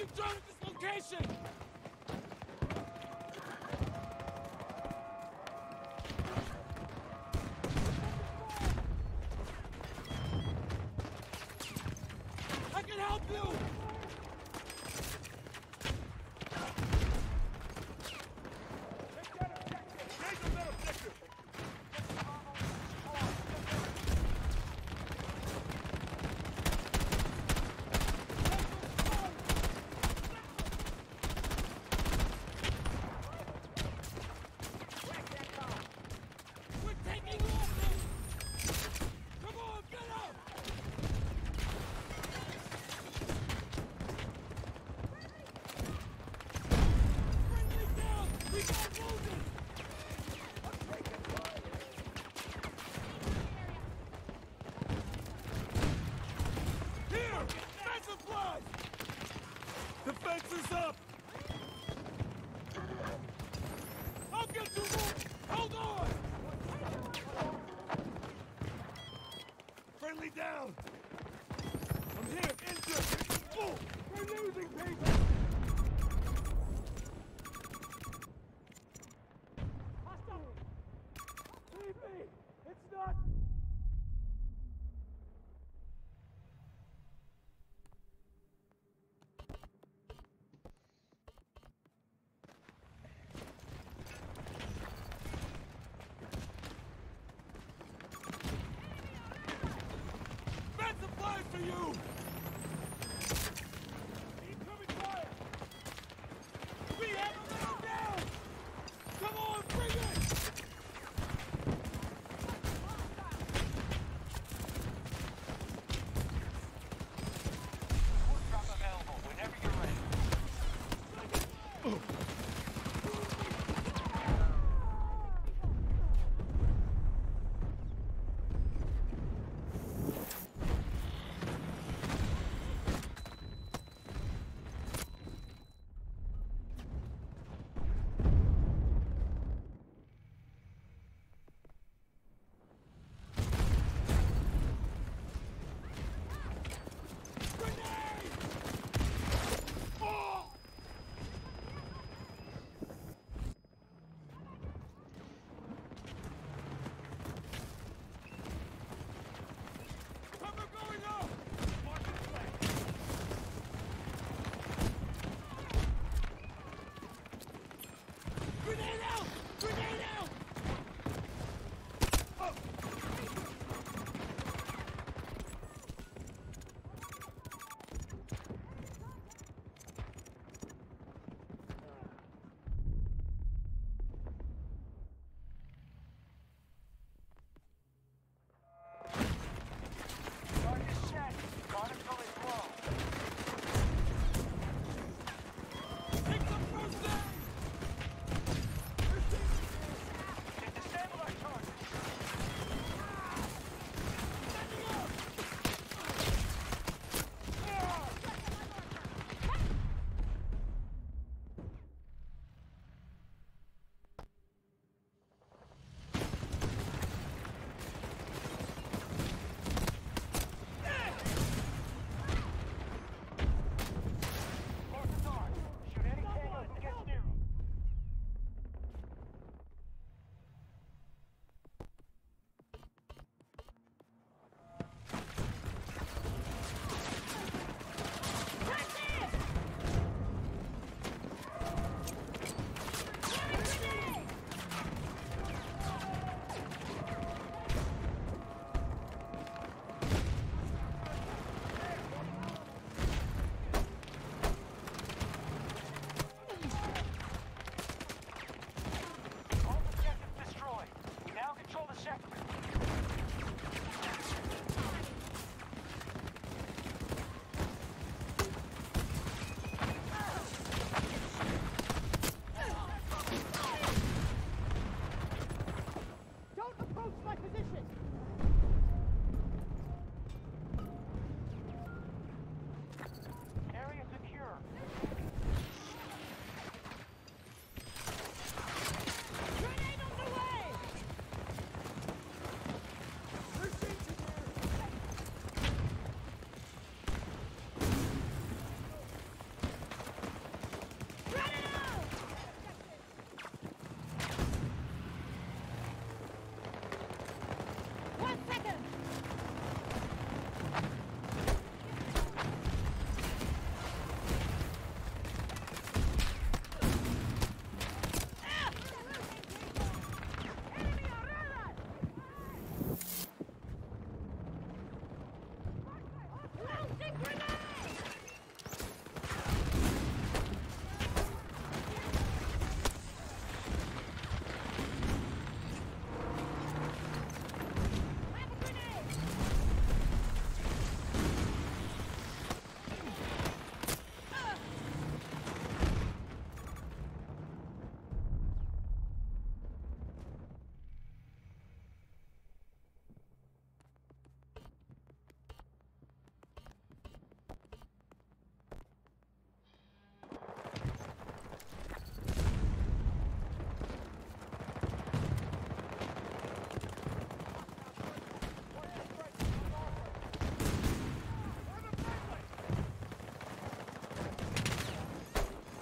Sending drone at this location! I can help you! We're taking off! Come on, get up! Friendly down! We got wounded! Here! Fence supplies! The fence is up! Hold on! Friendly down! I'm here, injured! Oh, we're losing people! For you!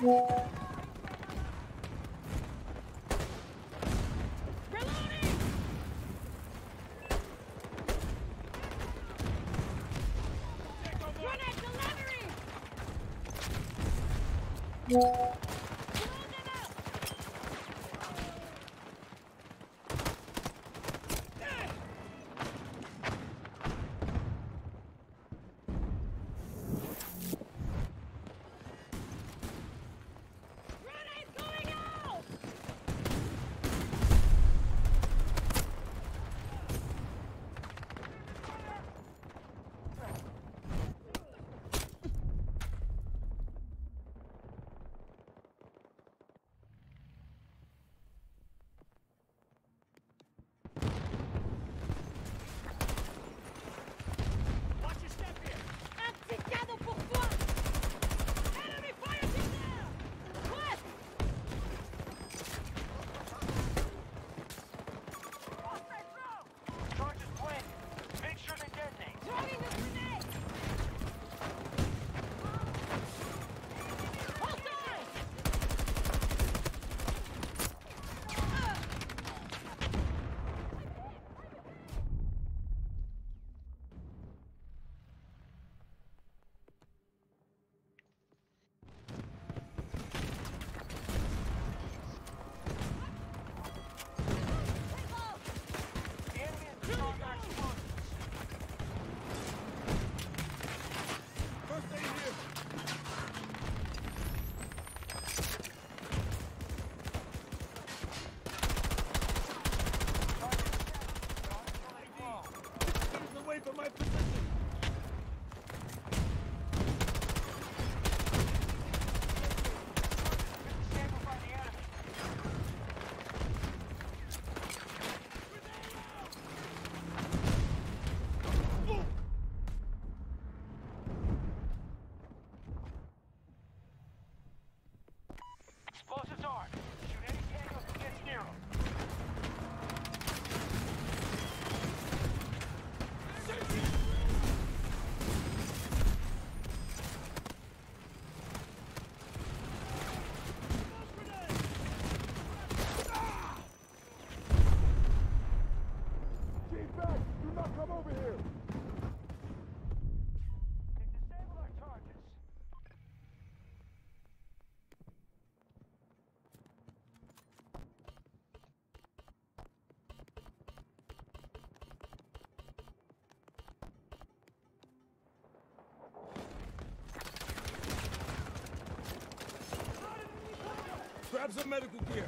Reloading! Grab some medical gear!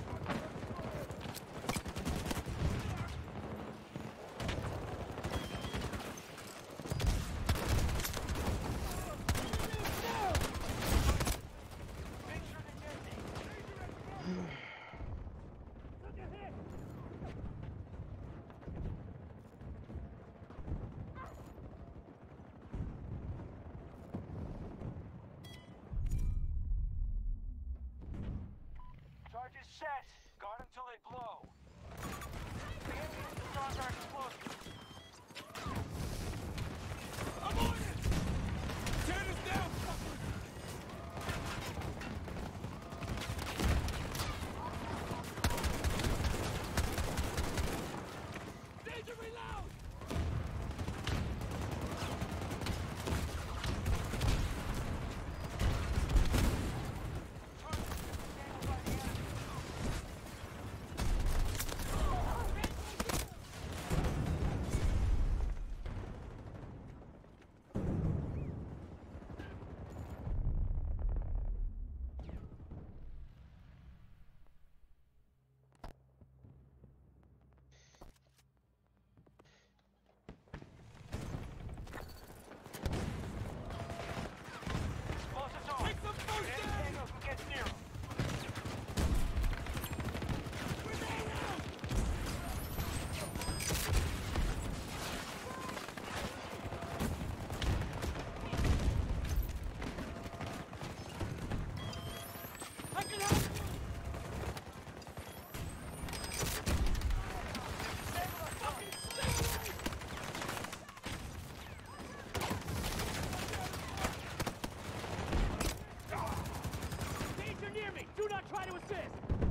Try to assist!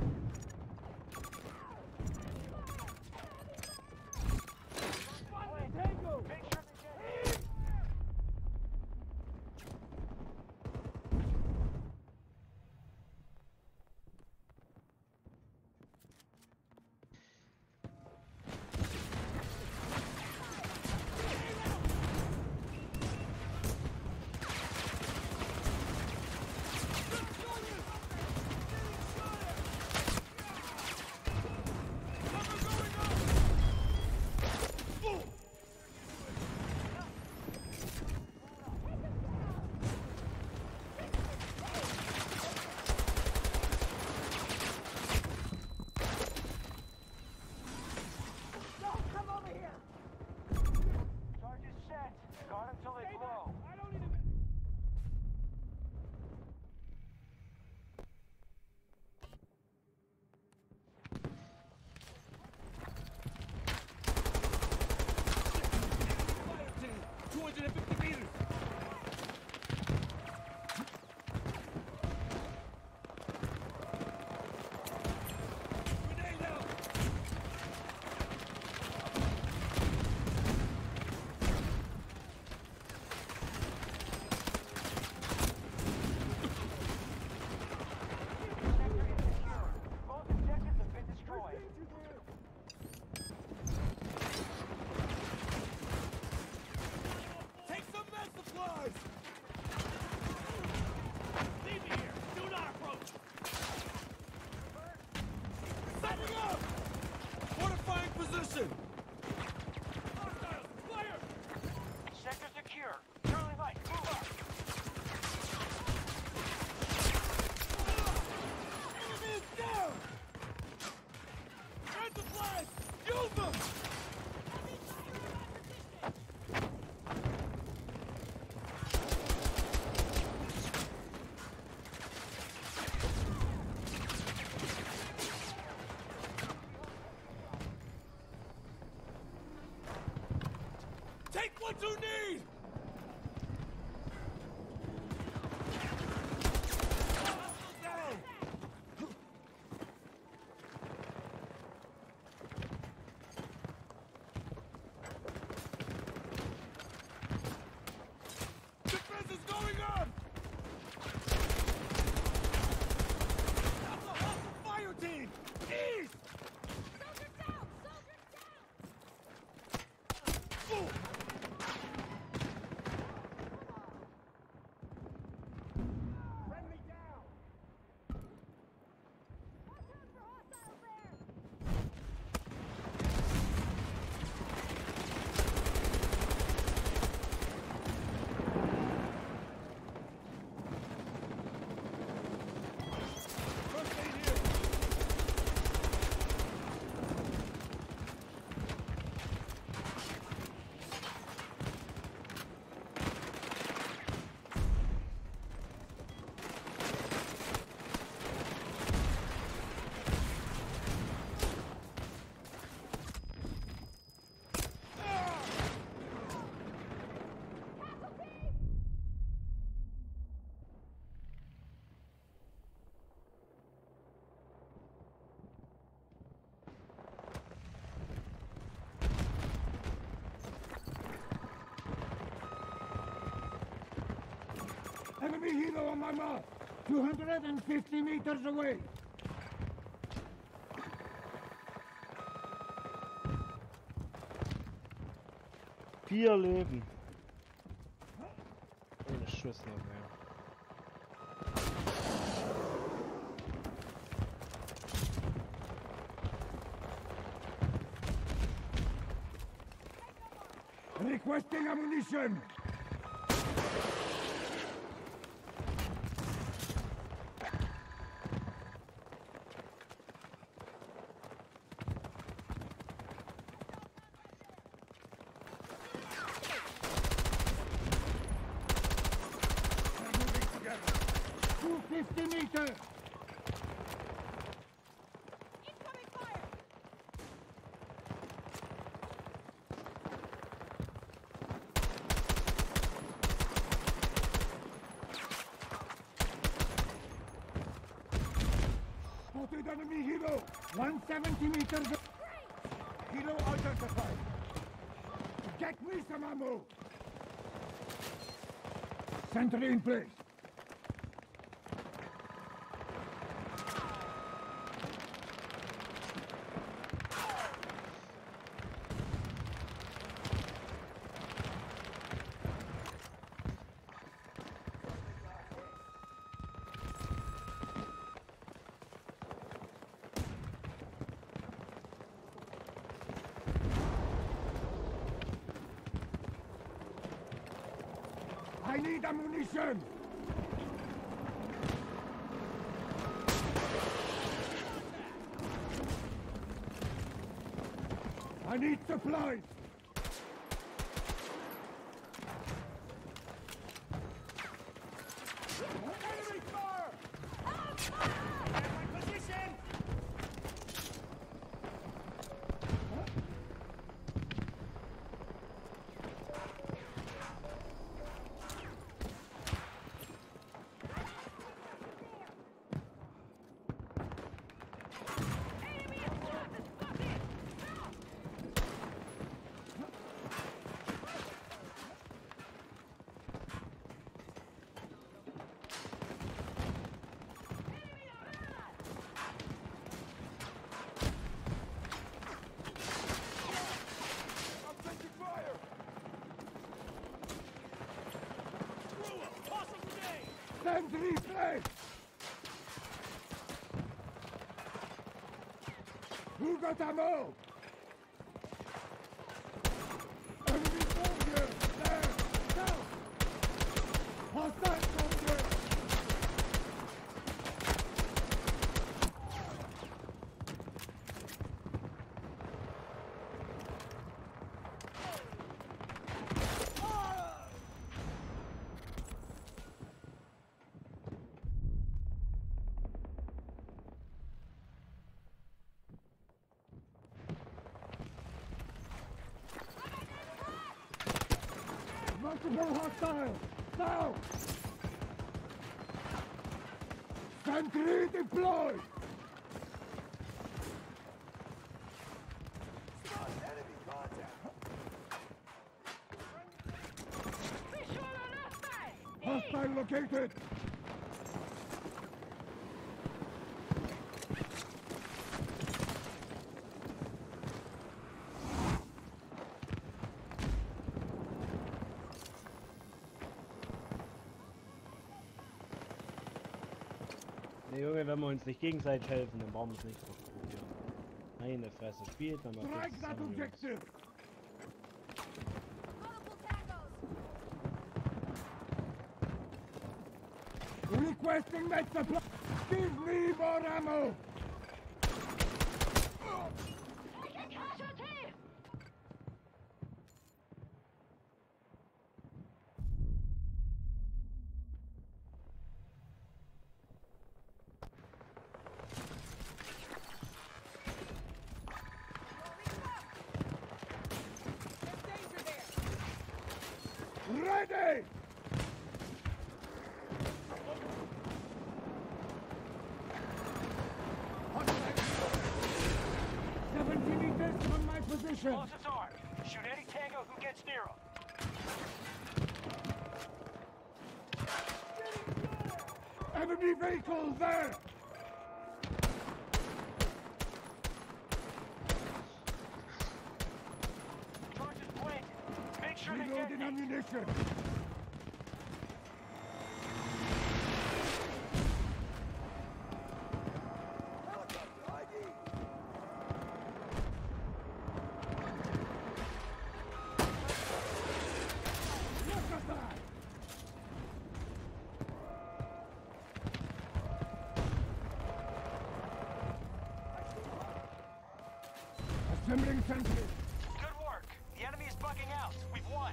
Take what you need! Down! Defense is going on! That's a hostile fire team! East! Soldier down! Soldier down! Ooh. Friendly down. Watch out for hostiles there! First aid here! Helo on my mark! 250 meters away! Vier Leben. Ohne Schuss noch mehr. Requesting ammunition! 170 meters! Helo identified! Get me some ammo! Sentry in place! Need ammunition! I need supplies! Grenade! Sentry place! Who got ammo? Multiple hostiles! Now! Sentry deployed! Enemy contact. Visual on hostile! Hostile located! Uns nicht gegenseitig helfen, dann brauchen wir es nicht probieren. Meine Fresse, spielt dann mal zusammen, Jungs. Requesting med supply! Give me more ammo! Close its arm. Shoot any tango who gets near him. Enemy vehicle there! Charge is planted. Make sure they Reloading detonate. ammunition! Good work. The enemy is bugging out. We've won.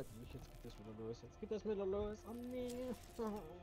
Jetzt geht das wieder los. Jetzt geht das wieder los. Oh nee.